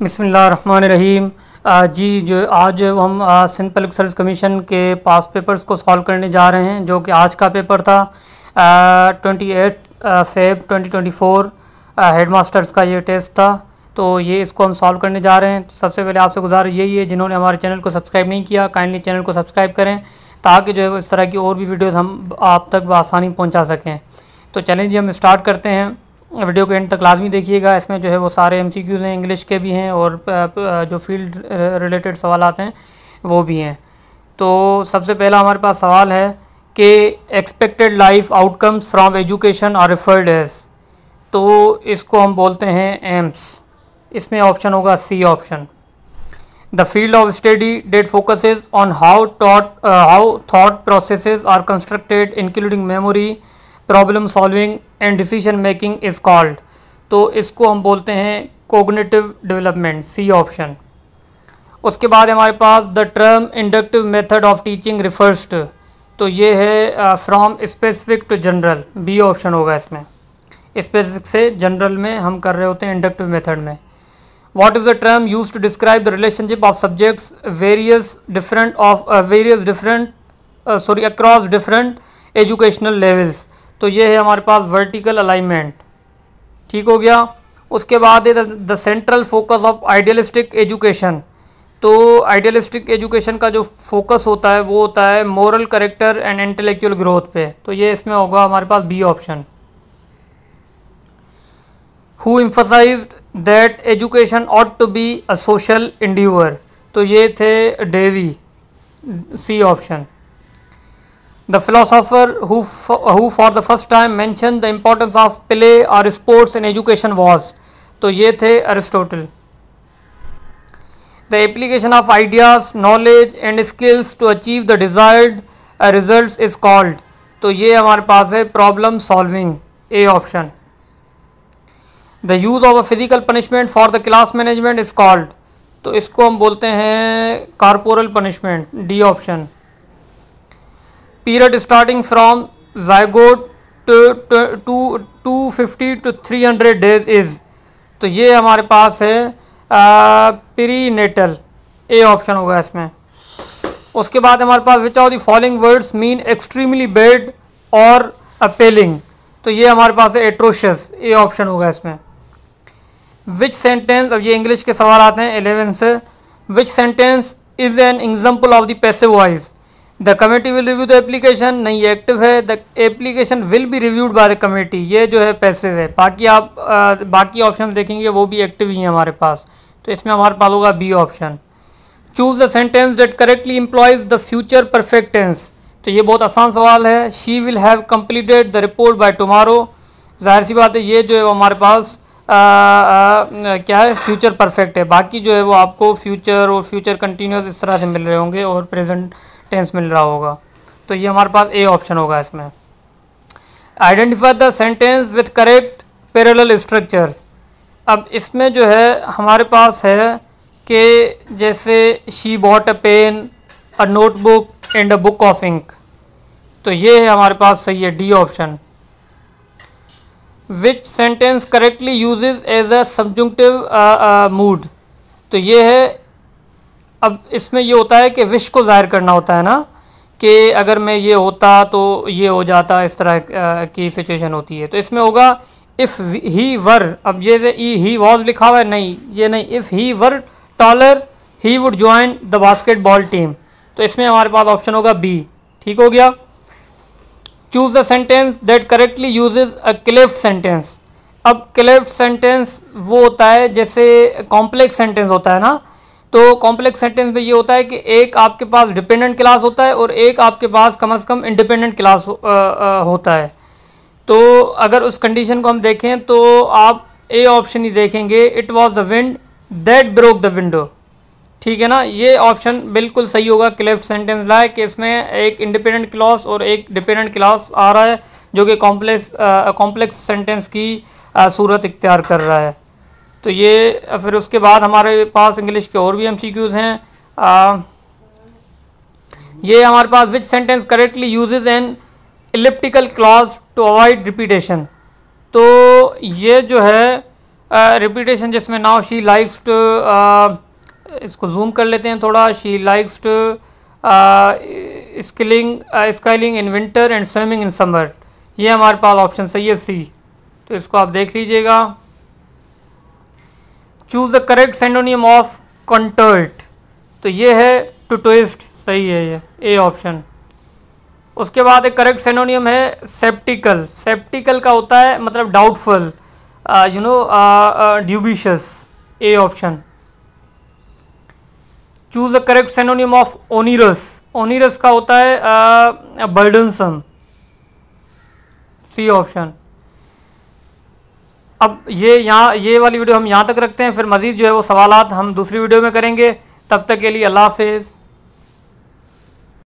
बिसमीम जी जो, आज जो हम सिंध पब्लिक सर्विस कमीशन के पास पेपर्स को सॉल्व करने जा रहे हैं, जो कि आज का पेपर था। Twenty eight Feb twenty twenty four head masters का ये टेस्ट था। तो ये इसको हम सॉल्व करने जा रहे हैं। तो सबसे पहले आपसे गुजारिश यही है, जिन्होंने हमारे चैनल को सब्सक्राइब नहीं किया काइंडली चैनल को सब्सक्राइब करें, ताकि जो है इस तरह की और भी वीडियोज़ हम आप तक बसानी पहुँचा सकें। तो चलें जी, हम स्टार्ट करते हैं। वीडियो के एंड तक लाजमी देखिएगा। इसमें जो है वो सारे एम सी क्यूज़ हैं इंग्लिश के भी हैं और जो फ़ील्ड रिलेटेड सवाल आते हैं, वो भी हैं। तो सबसे पहला हमारे पास सवाल है कि expected life outcomes from education are referred as तो इसको हम बोलते हैं एम्स इसमें ऑप्शन होगा C option the field of study that focuses on how taught how thought processes are constructed including memory problem solving and decision making is called तो इसको हम बोलते हैं कोगनेटिव डेवलपमेंट सी ऑप्शन उसके बाद हमारे पास the term inductive method of teaching refers तो ये है from specific to general B option होगा इसमें. स्पेसिफिक से जनरल में हम कर रहे होते हैं इंडक्टिव मेथड में. What is the term use to describe the relationship of subjects various different of various different sorry across different educational levels तो ये है हमारे पास वर्टिकल अलाइनमेंट ठीक हो गया? उसके बाद है the central focus of idealistic education तो आइडियलिस्टिक एजुकेशन का जो फोकस होता है, वो होता है moral character and intellectual growth पे। तो ये इसमें होगा हमारे पास B option who emphasise that education ought to be a social endeavour तो ये थे Dewey C option The philosopher who, who for the first time mentioned the importance of play or sports in education was तो ये थे Aristotle The application of ideas, knowledge and skills to achieve the desired uh, results is called तो ये हमारे पास है problem solving A option the use of a physical punishment for the class management is called तो इसको हम बोलते हैं corporal punishment D option period starting from zygote to, to, to 250 to 300 days is. तो ये हमारे पास है प्री नेटल ए ऑप्शन होगा इसमें. उसके बाद हमारे पास which of the following words mean extremely bad और अपेलिंग तो ये हमारे पास है एट्रोशस ए ऑप्शन होगा इसमें. विच सेंटेंस अब ये इंग्लिश के सवाल आते हैं एलेवन से. Which sentence is an example of the passive voice the committee will review the application नहीं ये एक्टिव है. The application will be reviewed by the committee ये जो है पैसिव है. बाकी आप आ, बाकी ऑप्शन देखेंगे वो भी एक्टिव ही हैं हमारे पास. तो इसमें हमारे पास होगा B option choose the sentence that correctly employs the future perfect tense तो ये बहुत आसान सवाल है. She will have completed the report by tomorrow ज़ाहिर सी बात है ये जो है वो हमारे पास आ, आ, क्या है? फ्यूचर परफेक्ट है. बाकी जो है वो आपको फ्यूचर और फ्यूचर कंटिन्यूस इस तरह से मिल रहे होंगे और प्रेजेंट टेंस मिल रहा होगा। तो ये हमारे पास ए ऑप्शन होगा इसमें। Identify the sentence with correct parallel structure अब इसमें जो है, हमारे पास है कि जैसे she bought a pen a notebook and a book of ink तो ये है हमारे पास, सही है D option which sentence correctly uses as a subjunctive mood तो ये है अब इसमें ये होता है कि विश को ज़ाहिर करना होता है ना, कि अगर मैं ये होता तो ये हो जाता, इस तरह की सिचुएशन होती है। तो इसमें होगा इफ़ ही वर अब जैसे ई ही वॉज़ लिखा हुआ है, नहीं, ये नहीं if he were taller he would join the basketball team तो इसमें हमारे पास ऑप्शन होगा बी ठीक हो गया? Choose the sentence that correctly uses a cleft sentence अब क्लेफ्ट सेंटेंस वो होता है, जैसे कॉम्प्लेक्स सेंटेंस होता है ना तो कॉम्प्लेक्स सेंटेंस में ये होता है कि एक आपके पास डिपेंडेंट क्लास होता है और एक आपके पास कम अज़ कम इंडिपेंडेंट क्लास हो, आ, आ, होता है। तो अगर उस कंडीशन को हम देखें तो आप ए ऑप्शन ही देखेंगे। It was the wind that broke the window ठीक है ना? ये ऑप्शन बिल्कुल सही होगा क्लेफ्ट सेंटेंस लाए कि इसमें एक इंडिपेंडेंट क्लास और एक डिपेंडेंट क्लास आ रहा है जो कि कॉम्प्लेक्स कॉम्प्लेक्स सेंटेंस की आ, सूरत इख्तियार कर रहा है। तो ये फिर उसके बाद हमारे पास इंग्लिश के और भी एम हैं। आ, ये हमारे पास which sentence correctly uses an elliptical clause to avoid repetition तो ये जो है रिपीटेशन जिसमें नाउ शी लाइक्स टू इसको जूम कर लेते हैं थोड़ा। She likes to skiing skiing in winter and swimming in summer ये हमारे पास ऑप्शन सही है सी तो इसको आप देख लीजिएगा। Choose the correct synonym of contort तो ये है टू ट्विस्ट सही है ये ए ऑप्शन उसके बाद एक करेक्ट सेनोनियम है सेप्टिकल सेप्टिकल का होता है मतलब doubtful you know dubious A option choose the correct synonym of onerous onerous का होता है बर्डनसम सी ऑप्शन अब ये यहाँ, ये वाली वीडियो हम यहाँ तक रखते हैं। फिर मज़ीद जो है वो सवाल हम दूसरी वीडियो में करेंगे। तब तक के लिए अल्लाह हाफिज़।